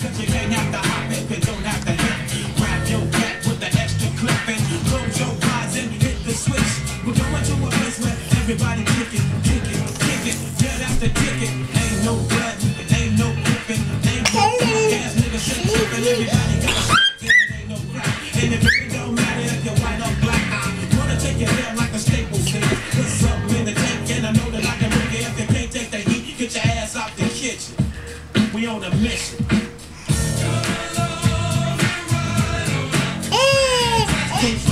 You can't have don't have. Grab your with the extra clip and your eyes and hit the switch. we going to a place where everybody it, it, it. Yeah. Ain't no ain't no shit. Everybody got a ain't no don't matter if you white or black, I wanna take your like a staple stick. Put something in the tank and I know that I can get your ass the. We on a mission. temptation.